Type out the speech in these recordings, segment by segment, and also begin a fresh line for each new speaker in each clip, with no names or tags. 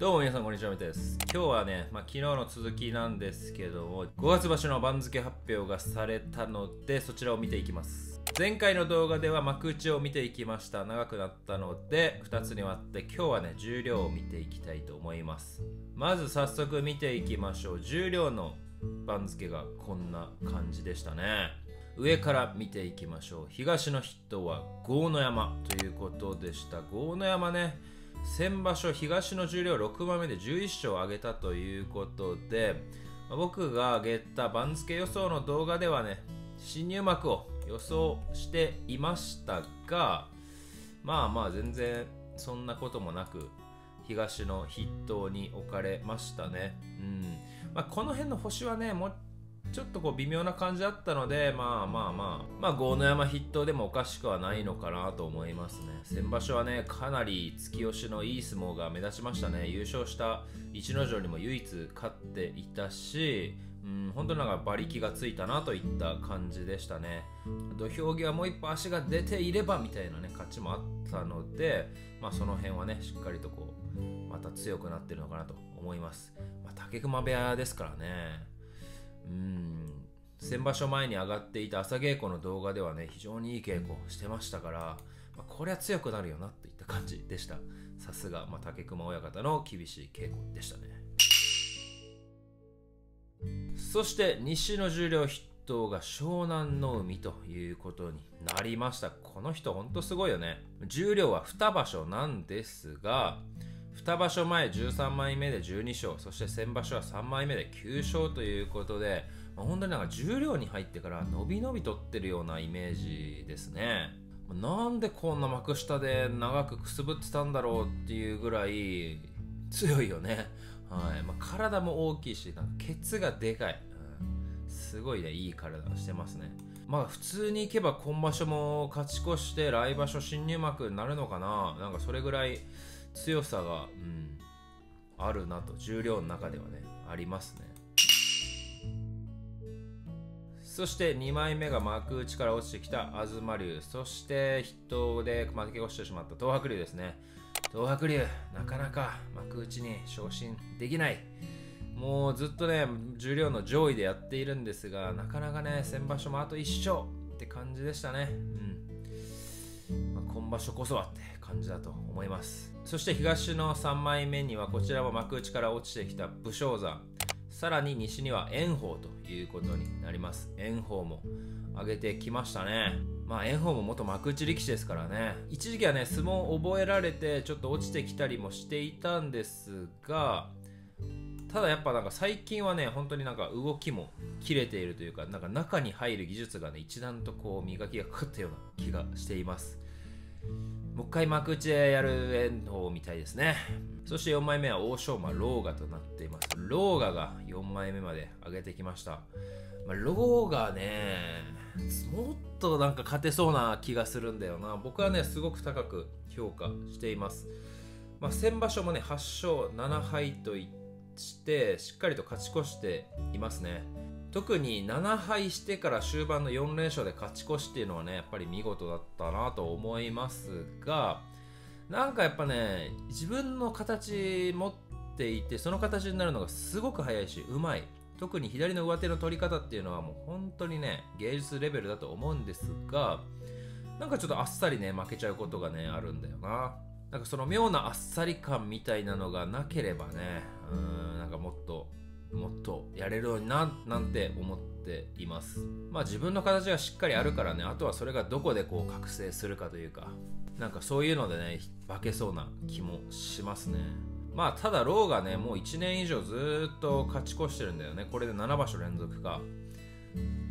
どうも皆さんこんにちはみたです。今日はね、まあ、昨日の続きなんですけども5月場所の番付発表がされたのでそちらを見ていきます。前回の動画では幕内を見ていきました。長くなったので2つに割って今日はね重量を見ていきたいと思います。まず早速見ていきましょう。重量の番付がこんな感じでしたね。上から見ていきましょう。東の筆頭は豪ノ山ということでした。豪ノ山ね先場所東の重量6番目で11勝を挙げたということで僕が挙げた番付予想の動画ではね新入幕を予想していましたがまあまあ全然そんなこともなく東の筆頭に置かれましたね。うんまあ、この辺の星はねもうちょっとこう微妙な感じだったので、まあまあまあ、まあ、豪ノ山筆頭でもおかしくはないのかなと思いますね。先場所はね、かなり突き押しのいい相撲が目立ちましたね。優勝した逸ノ城にも唯一勝っていたし、うん、本当になんか馬力がついたなといった感じでしたね。土俵際もう一歩足が出ていればみたいなね、勝ちもあったので、まあその辺はね、しっかりとこう、また強くなってるのかなと思います。まあ、竹熊部屋ですからね。うん。先場所前に上がっていた朝稽古の動画ではね非常にいい稽古をしてましたから、まあ、これは強くなるよなといった感じでした。さすが、まあ、竹熊親方の厳しい稽古でしたね。そして西の重量筆頭が湘南の海ということになりました。この人ほんとすごいよね。重量は2場所なんですが2場所前13枚目で12勝そして先場所は3枚目で9勝ということで、まあ、本当になんか重量に入ってから伸び伸びとってるようなイメージですね。なんでこんな幕下で長くくすぶってたんだろうっていうぐらい強いよね、はい。まあ、体も大きいしなんかケツがでかい、うん、すごいねいい体してますね。まあ普通に行けば今場所も勝ち越して来場所新入幕になるのかな。なんかそれぐらい強さが、うん、あるなと。重量の中ではねありますね。そして2枚目が幕内から落ちてきた東龍。そして筆頭で負け越してしまった東白龍ですね。東白龍なかなか幕内に昇進できない。もうずっとね重量の上位でやっているんですがなかなかね先場所もあと1勝って感じでしたね。うん、まあ、今場所こそはって感じだと思います。そして東の3枚目にはこちらも幕内から落ちてきた武将山。さらに西には炎鵬ということになります。炎鵬も上げてきましたね。まあ炎鵬も元幕内力士ですからね。一時期はね相撲を覚えられてちょっと落ちてきたりもしていたんですがただやっぱなんか最近はね本当になんか動きも切れているというかなんか中に入る技術がね一段とこう磨きがかかったような気がしています。もう一回幕内でやる炎鵬みたいですね。そして4枚目は欧勝馬ローガとなっています。ローガが4枚目まで上げてきました。まあ、ローガね、もっとなんか勝てそうな気がするんだよな。僕はね、すごく高く評価しています。まあ、先場所もね、8勝7敗といって、しっかりと勝ち越していますね。特に7敗してから終盤の4連勝で勝ち越しっていうのはねやっぱり見事だったなと思いますがなんかやっぱね自分の形持っていてその形になるのがすごく早いしうまい。特に左の上手の取り方っていうのはもう本当にね芸術レベルだと思うんですがなんかちょっとあっさりね負けちゃうことがねあるんだよな。なんかその妙なあっさり感みたいなのがなければねやれるようにななんて思っています。まあ自分の形がしっかりあるからね。あとはそれがどこでこう覚醒するかというか。なんかそういうのでね化けそうな気もしますね。まあただローがねもう1年以上ずっと勝ち越してるんだよね。これで7場所連続か。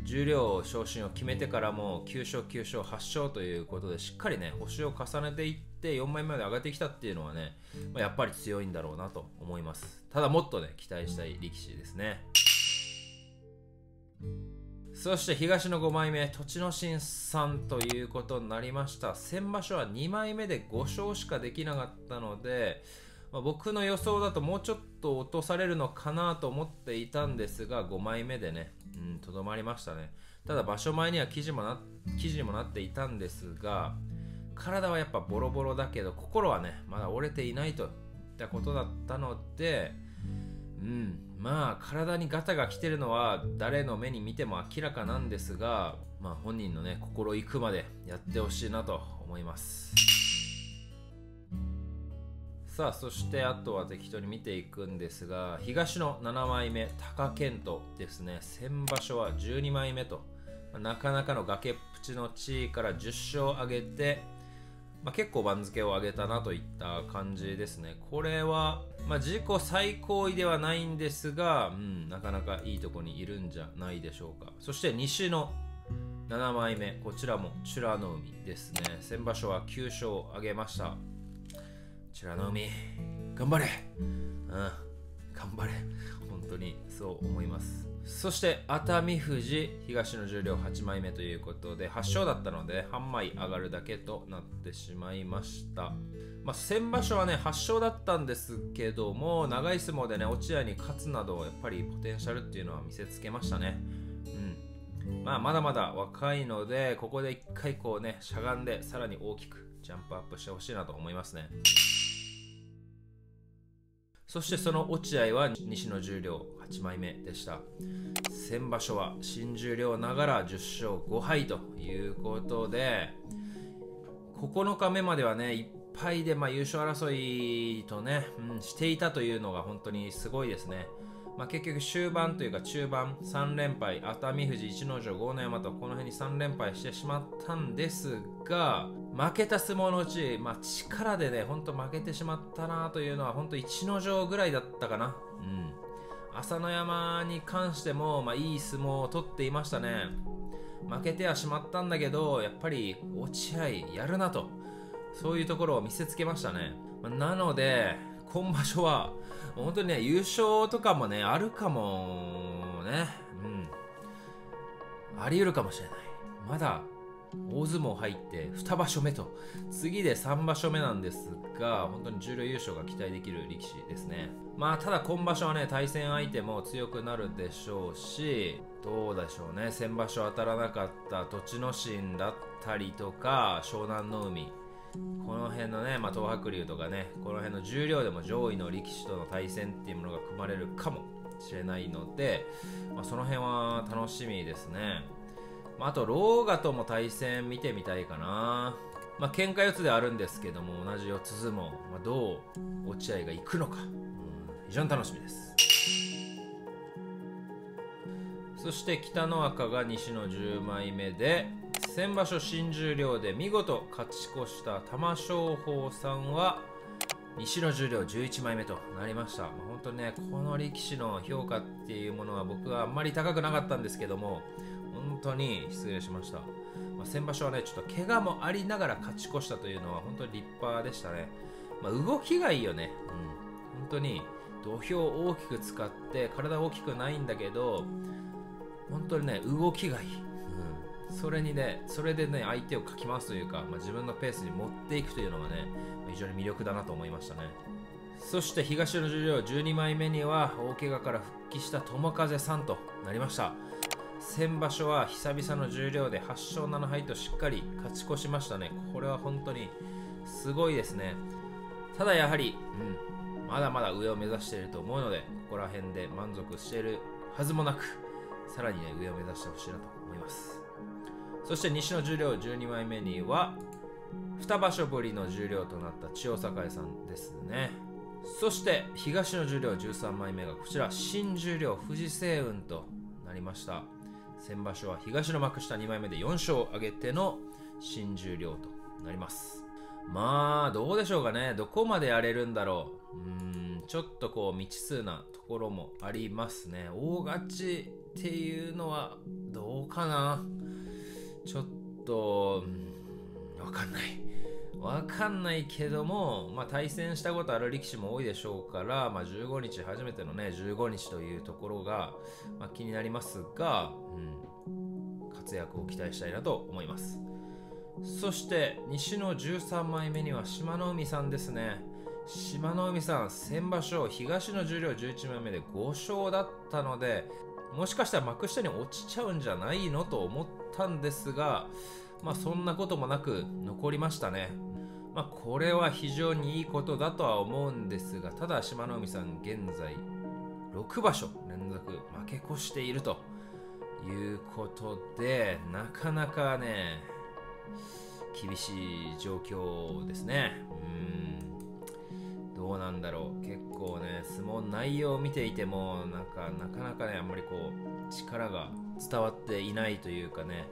重量昇進を決めてからも9勝9勝8勝ということでしっかりね星を重ねていって4枚目まで上がってきたっていうのはね、まあ、やっぱり強いんだろうなと思います。ただもっとね期待したい力士ですね。そして東の5枚目栃ノ心さんということになりました。先場所は2枚目で5勝しかできなかったのでまあ、僕の予想だともうちょっと落とされるのかなと思っていたんですが5枚目でねとど、まりましたね。ただ場所前には記事もな記事にもなっていたんですが体はやっぱボロボロだけど心はねまだ折れていないといったことだったので、うん、まあ体にガタが来てるのは誰の目に見ても明らかなんですが、まあ、本人のね心行くまでやってほしいなと思います。さあそしてあとは適当に見ていくんですが東の7枚目貴健斗ですね先場所は12枚目とまなかなかの崖っぷちの地位から10勝を上げてまあ、結構番付を上げたなといった感じですね。これは、まあ、自己最高位ではないんですが、うん、なかなかいいとこにいるんじゃないでしょうか。そして西の7枚目、こちらもチュラの海ですね。先場所は9勝を挙げました。チュラの海、頑張れ。うん、頑張れ。本当にそう思います。そして熱海富士東の重量8枚目ということで8勝だったので半枚上がるだけとなってしまいました、まあ、先場所はね8勝だったんですけども長い相撲でね落合に勝つなどやっぱりポテンシャルっていうのは見せつけましたね。うん。まあまだまだ若いのでここで一回こうねしゃがんでさらに大きくジャンプアップしてほしいなと思いますね。そしてその落合は西の十両8枚目でした。先場所は新十両ながら10勝5敗ということで9日目まではねいっぱいでま優勝争いとね、うん、していたというのが本当にすごいですね。まあ、結局終盤というか中盤3連敗熱海富士逸ノ城豪ノ山とこの辺に3連敗してしまったんですが負けた相撲のうち、まあ、力でね本当負けてしまったなというのは本当逸ノ城ぐらいだったかな。うん。朝乃山に関しても、まあ、いい相撲を取っていましたね。負けてはしまったんだけどやっぱり落合やるなと。そういうところを見せつけましたね、まあ、なので今場所は本当にね、優勝とかもね、あるかもね、うん。あり得るかもしれない。まだ、大相撲入って2場所目と、次で3場所目なんですが、本当に重量優勝が期待できる力士ですね。まあ、ただ今場所はね、対戦相手も強くなるでしょうし、どうでしょうね、先場所当たらなかった栃ノ心だったりとか、湘南の海、この辺のね、まあ、東白龍とかね、この辺の重量でも上位の力士との対戦っていうものが組まれるかもしれないので、まあ、その辺は楽しみですね。まあ、あと、ローガとも対戦見てみたいかな。まあ、喧嘩四つであるんですけども、同じ四つ相撲、まあ、どう落合が行くのか、うん、非常に楽しみです。そして北の赤が西の10枚目で、先場所新十両で見事勝ち越した玉正鳳さんは西の十両11枚目となりました、まあ、本当にねこの力士の評価っていうものは僕はあんまり高くなかったんですけども本当に失礼しました、まあ、先場所はねちょっと怪我もありながら勝ち越したというのは本当に立派でしたね、まあ、動きがいいよね、うん、本当に土俵を大きく使って体大きくないんだけど本当にね動きがいい。それにね、それでね、相手をかき回すというか、まあ、自分のペースに持っていくというのがね、非常に魅力だなと思いましたね。そして東の重量12枚目には大怪我から復帰した友風さんとなりました。先場所は久々の重量で8勝7敗としっかり勝ち越しましたね。これは本当にすごいですね。ただやはり、うん、まだまだ上を目指していると思うので、ここら辺で満足しているはずもなく、さらにね、上を目指してほしいなと思います。そして西の重量12枚目には2場所ぶりの重量となった千代栄さんですね。そして東の重量13枚目がこちら新重量富士星雲となりました。先場所は東の幕下2枚目で4勝上げての新重量となります。まあどうでしょうかね。どこまでやれるんだろう。うんちょっとこう未知数なところもありますね。大勝ちっていうのはどうかな。ちょっと、わかんない。わかんないけども、まあ、対戦したことある力士も多いでしょうから、まあ、15日、初めてのね、15日というところが、まあ、気になりますが、うん、活躍を期待したいなと思います。そして、西の13枚目には島の海さんですね。島の海さん、先場所、東の重量11枚目で5勝だったので、もしかしたら幕下に落ちちゃうんじゃないのと思ったんですが、まあそんなこともなく残りましたね。まあ、これは非常にいいことだとは思うんですがただ島野海さん現在6場所連続負け越しているということでなかなかね厳しい状況ですね。うん。どうなんだろう。結構ね相撲内容を見ていてもなんかなかなかねあんまりこう力が伝わっていないというかね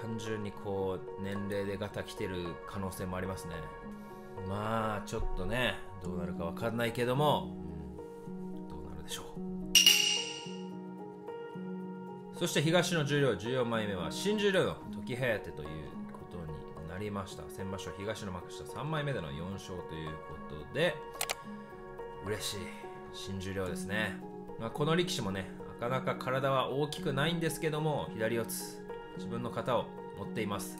単純にこう年齢でガタ来てる可能性もありますね。まあちょっとねどうなるか分かんないけども、うん、どうなるでしょう。そして東の重量14枚目は新重量の時颯ということになりました。先場所東の幕下3枚目での4勝ということで嬉しい。新重量ですね、まあ、この力士もねかなか体は大きくないんですけども左四つ自分の型を持っています。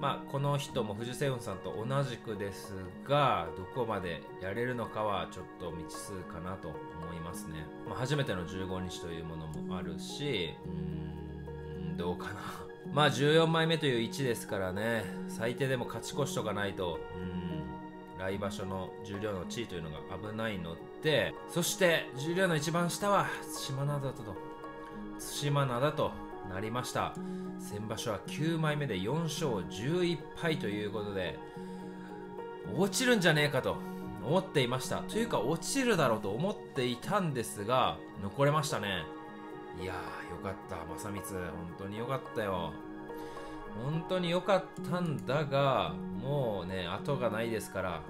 まあこの人も藤瀬雲さんと同じくですがどこまでやれるのかはちょっと未知数かなと思いますね、まあ、初めての15日というものもあるしうーんどうかな。まあ14枚目という位置ですからね最低でも勝ち越しとかないとうん来場所の重量の地位というのが危ないのでそして重量の一番下は対馬灘と対馬灘となりました。先場所は9枚目で4勝11敗ということで落ちるんじゃねえかと思っていました。というか落ちるだろうと思っていたんですが残れましたね。いやーよかった。正光本当によかったよ。本当に良かったんだがもうね後がないですから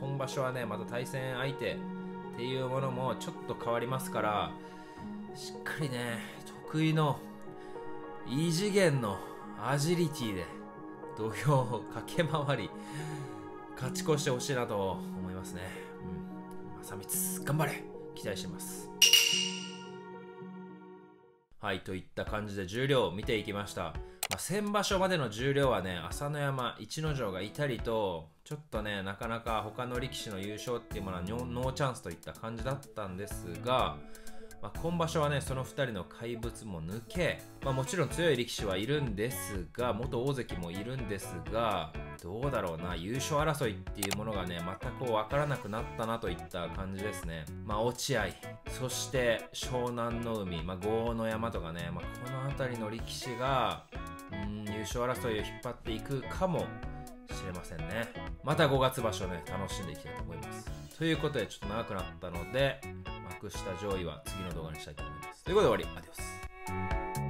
今場所はねまた対戦相手っていうものもちょっと変わりますからしっかりね得意の異次元のアジリティで土俵を駆け回り勝ち越してほしいなと思いますね。うん。正光、頑張れ期待してます。はい、といった感じで重量を見ていきました。まあ、先場所までの重量はね、朝乃山、逸ノ城がいたりと、ちょっとね、なかなか他の力士の優勝っていうものはノーチャンスといった感じだったんですが、まあ、今場所はねその2人の怪物も抜け、まあ、もちろん強い力士はいるんですが元大関もいるんですがどうだろうな優勝争いっていうものがね全く分からなくなったなといった感じですね、まあ、落合そして湘南の海、まあ、豪の山とかね、まあ、この辺りの力士がうん優勝争いを引っ張っていくかもしれませんねまた5月場所ね楽しんでいきたいと思いますということでちょっと長くなったので幕下上位は次の動画にしたいと思います。ということで終わり。アディオス。